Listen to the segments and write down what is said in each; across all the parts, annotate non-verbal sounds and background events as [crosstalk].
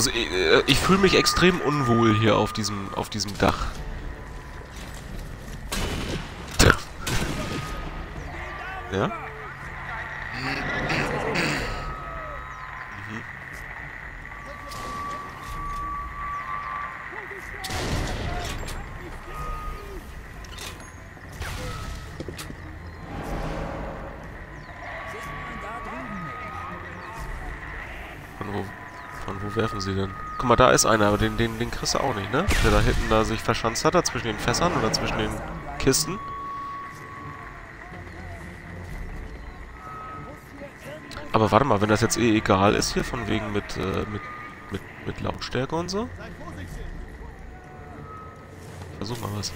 Also ich, äh, ich fühle mich extrem unwohl hier auf diesem, auf diesem Dach. ja? Mhm. Von von wo werfen sie denn? Guck mal, da ist einer, aber den, den, den kriegst du auch nicht, ne? Der da hinten da sich verschanzt hat, da zwischen den Fässern oder zwischen den Kisten. Aber warte mal, wenn das jetzt eh egal ist hier, von wegen mit, äh, mit, mit, mit Lautstärke und so. Versuch mal was.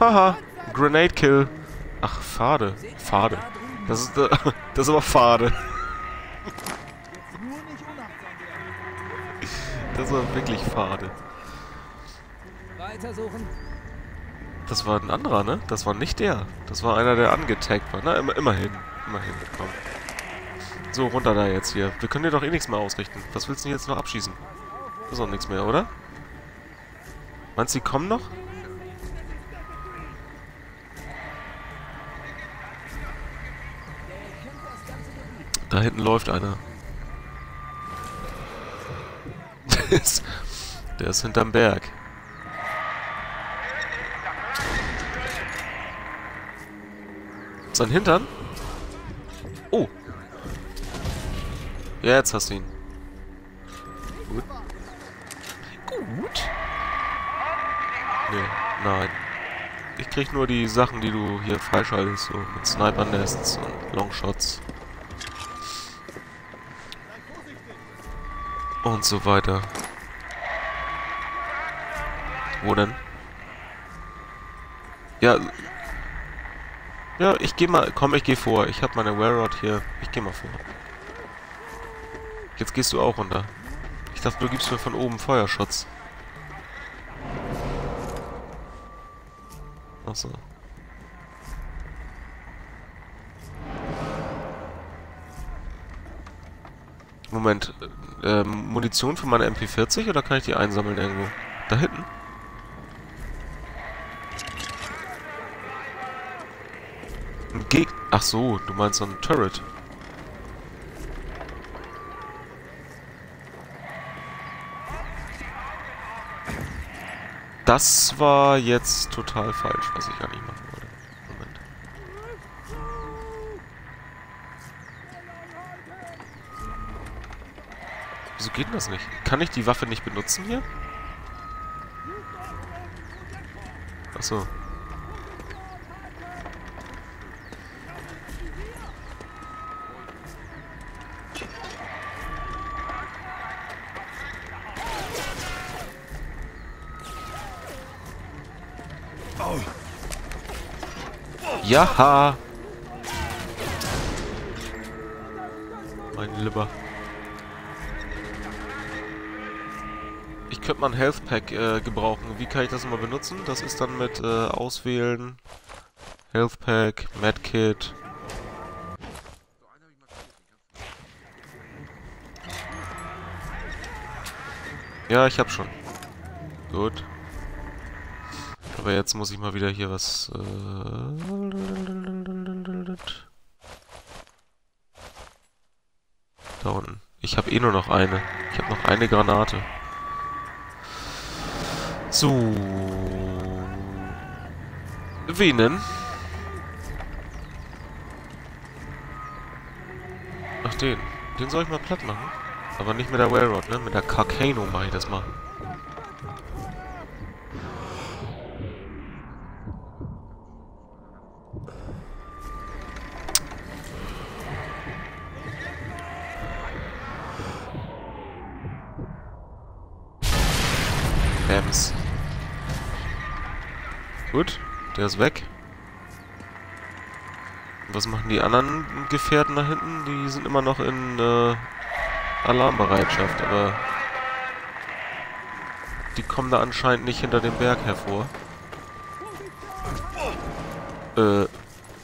Haha, Grenade Kill. Ach, Fade. Fade. Das ist, äh, [laughs] das ist aber Fade. Das war wirklich Fade. Weitersuchen. Das war ein anderer, ne? Das war nicht der. Das war einer, der angetaggt war. Na, immer, immerhin. Immerhin, komm. So, runter da jetzt hier. Wir können dir doch eh nichts mehr ausrichten. Was willst du denn jetzt noch abschießen? Das ist auch nichts mehr, oder? Meinst du, die kommen noch? Da hinten läuft einer. Der ist, der ist hinterm Berg. Sein Hintern? Oh. Ja, jetzt hast du ihn. Gut. Gut. Nee, nein. Ich krieg nur die Sachen, die du hier freischaltest, so mit Sniper-Nests und Longshots. Und so weiter. Wo denn? Ja. Ja, ich geh mal. Komm, ich geh vor. Ich hab meine Wear-Rod hier. Ich geh mal vor. Jetzt gehst du auch runter. Ich dachte, du gibst mir von oben Feuerschutz. Achso. Moment, äh, Munition für meine MP40 oder kann ich die einsammeln irgendwo? Da hinten? Ein Geg... Ach so, du meinst so ein Turret. Das war jetzt total falsch, was ich eigentlich machen wollte. Moment. Wieso geht denn das nicht? Kann ich die Waffe nicht benutzen hier? Achso. Jaha! Mein Lieber. Ich könnte mal ein Health Pack äh, gebrauchen. Wie kann ich das mal benutzen? Das ist dann mit äh, Auswählen, Health Pack, Medkit. Ja, ich hab schon. Gut. Aber jetzt muss ich mal wieder hier was... Äh da unten. Ich habe eh nur noch eine. Ich habe noch eine Granate. So. Wen Ach, den. Den soll ich mal platt machen. Aber nicht mit der Railroad, ne? Mit der Carcano mache ich das mal. Gut, der ist weg. Was machen die anderen Gefährten da hinten? Die sind immer noch in äh, Alarmbereitschaft, aber die kommen da anscheinend nicht hinter dem Berg hervor. Äh,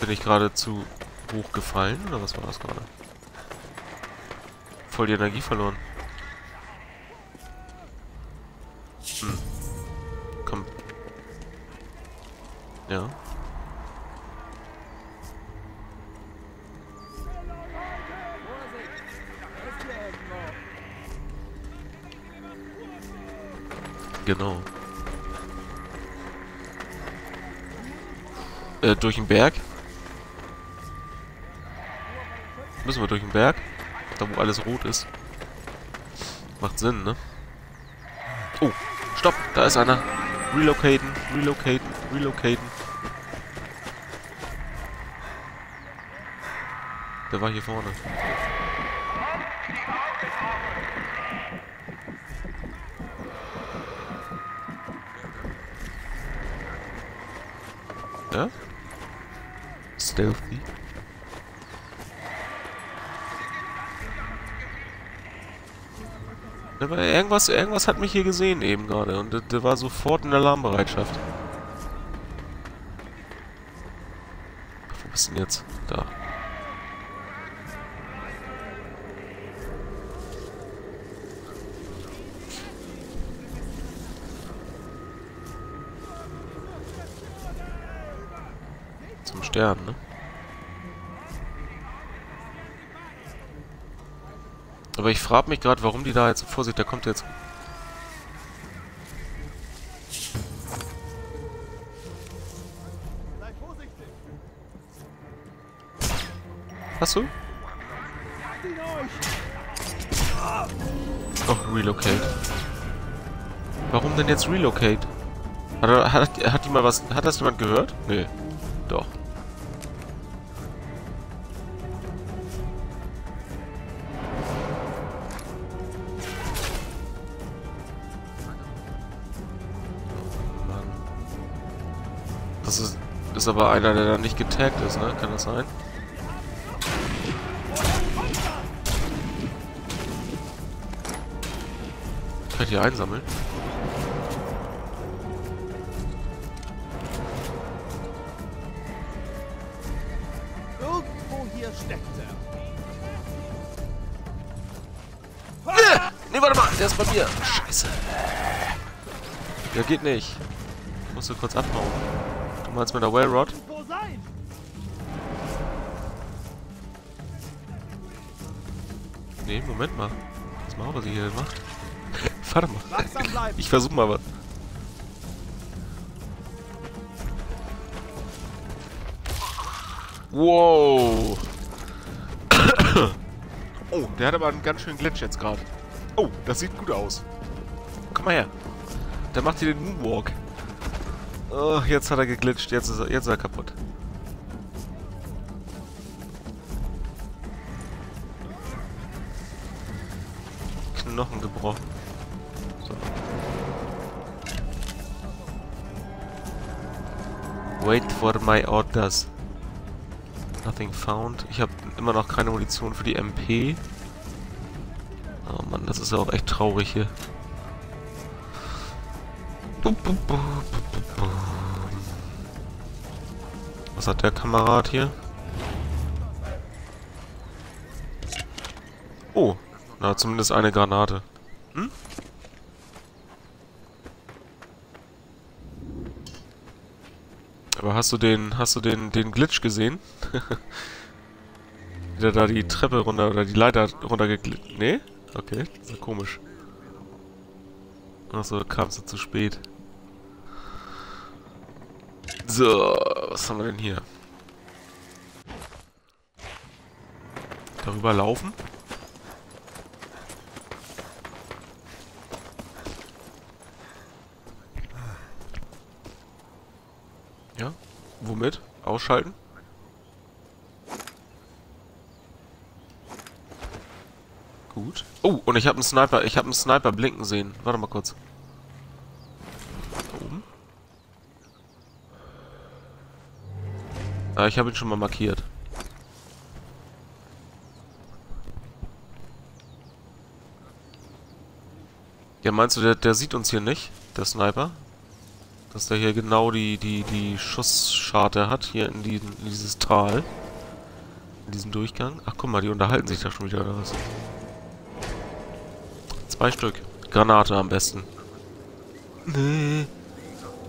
bin ich gerade zu hoch gefallen oder was war das gerade? voll die Energie verloren. Hm. Ja. Genau. Äh, durch den Berg. Müssen wir durch den Berg? Da, wo alles rot ist. Macht Sinn, ne? Oh, stopp! Da ist einer. Relocaten, relocaten, relocaten. Der war hier vorne. Ja? Stealthy. Irgendwas, irgendwas hat mich hier gesehen eben gerade und der, war sofort in Alarmbereitschaft. Wo bist du denn jetzt? Da. Zum Stern, ne? Aber ich frage mich gerade, warum die da jetzt... Vorsicht, da kommt jetzt... Hast du? Oh, Relocate. Warum denn jetzt Relocate? Hat, hat, hat die mal was... Hat das jemand gehört? Nee. Doch. Ist, ist aber einer, der da nicht getaggt ist, ne? Kann das sein? Kann ich die einsammeln? Irgendwo hier steckt er. Nee, warte mal, der ist bei mir. Scheiße. Der geht nicht. Ich musste kurz abhauen. Du meinst mit der Wellrod? Nee, Moment mal. Was mal, was ihr hier macht. [laughs] Warte mal. Ich versuch mal was. Wow. Oh, der hat aber einen ganz schönen Glitch jetzt gerade. Oh, das sieht gut aus. Komm mal her. Der macht hier den Moonwalk. Oh, jetzt hat er geglitscht. Jetzt ist er, jetzt ist er kaputt. Knochen gebrochen. So. Wait for my orders. Nothing found. Ich habe immer noch keine Munition für die MP. Oh Mann, das ist ja auch echt traurig hier. Was hat der Kamerad hier? Oh, na zumindest eine Granate. Hm? Aber hast du den, hast du den, den Glitch gesehen? [laughs] Wie der da die Treppe runter, oder die Leiter runtergeglitscht. Nee? Okay, das ist ja komisch. Achso, kamst du zu spät. So, was haben wir denn hier? Darüber laufen? Ja? Womit? Ausschalten? Gut. Oh, und ich habe einen Sniper, ich habe einen Sniper blinken sehen. Warte mal kurz. Da oben? Ah, ich habe ihn schon mal markiert. Ja, meinst du, der, der sieht uns hier nicht, der Sniper? Dass der hier genau die, die, die Schussscharte hat, hier in, diesen, in dieses Tal. In diesem Durchgang. Ach, guck mal, die unterhalten sich da schon wieder, oder was? Zwei Stück. Granate am besten. Nee.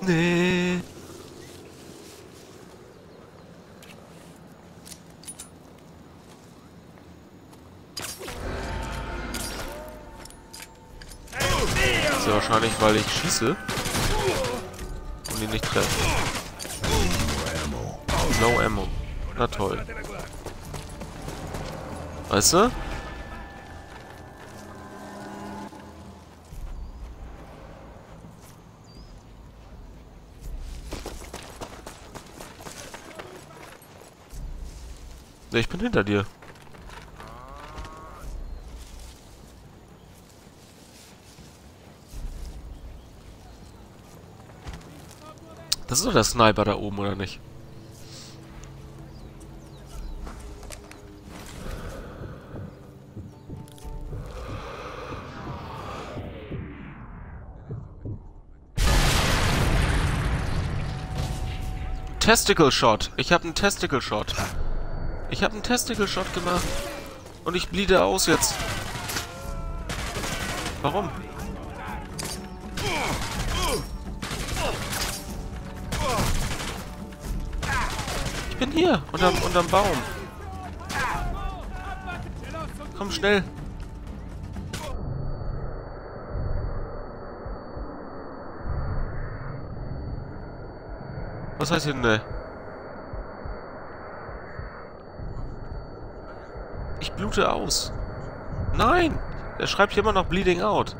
Nee. Sehr wahrscheinlich, weil ich schieße und ihn nicht treffe. No ammo. Na toll. Weißt du? Ich bin hinter dir. Das ist doch der Sniper da oben, oder nicht? Testicle Shot. Ich habe einen Testicle Shot. Ich habe einen Testicle Shot gemacht. Und ich bliede aus jetzt. Warum? Bin hier, unterm, unterm Baum. Komm schnell. Was heißt hier ne? Ich blute aus. Nein! Er schreibt hier immer noch Bleeding Out.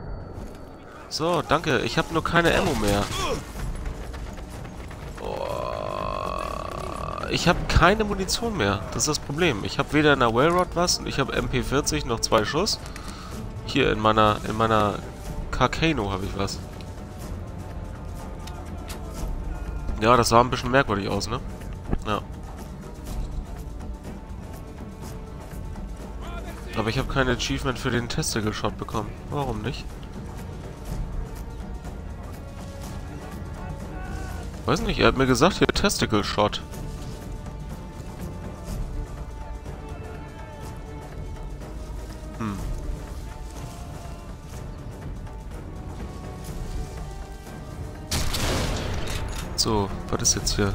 So, danke. Ich habe nur keine Ammo mehr. Ich habe keine Munition mehr. Das ist das Problem. Ich habe weder in der Wellrod was und ich habe MP40 noch zwei Schuss. Hier in meiner in meiner Carcano habe ich was. Ja, das sah ein bisschen merkwürdig aus, ne? Ja. Aber ich habe kein Achievement für den Testicle Shot bekommen. Warum nicht? Weiß nicht, er hat mir gesagt, hier Testicle Shot. So, was ist jetzt hier?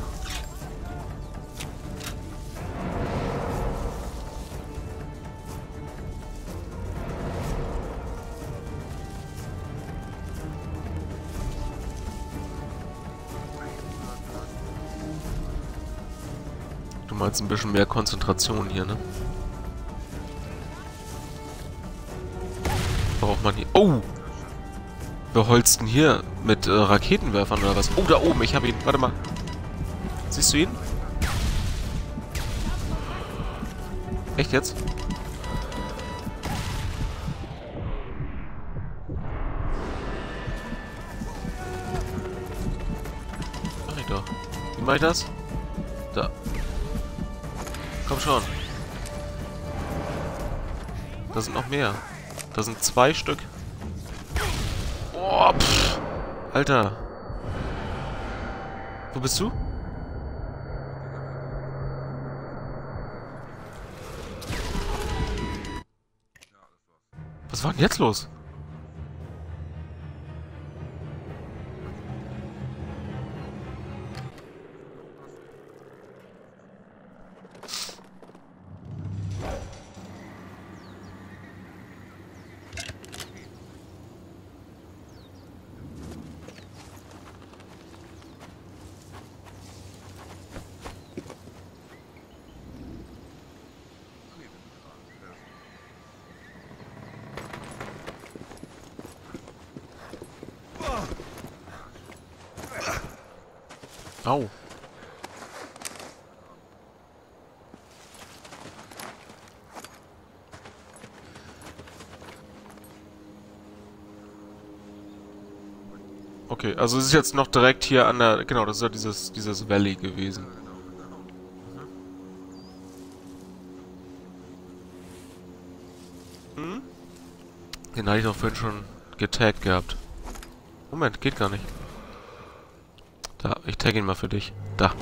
Du meinst ein bisschen mehr Konzentration hier, ne? Braucht man hier... Oh! Wer holzt denn hier? Mit äh, Raketenwerfern oder was? Oh, da oben, ich habe ihn. Warte mal. Siehst du ihn? Echt jetzt? Mach ich doch. Wie mach ich das? Da. Komm schon. Da sind noch mehr. Da sind zwei Stück. Oh, pff. Alter. Wo bist du? Was war denn jetzt los? Au. Okay, also es ist jetzt noch direkt hier an der... Genau, das ist ja dieses, dieses Valley gewesen. Hm? Den hatte ich doch vorhin schon getaggt gehabt. Moment, geht gar nicht. Da, ich tag ihn mal für dich. Da.